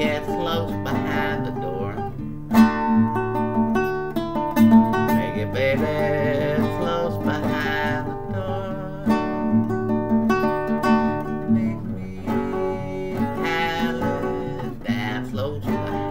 yeah, it's closed behind the door. Make it, baby, it's close behind the door. Make me palace, that's close behind. the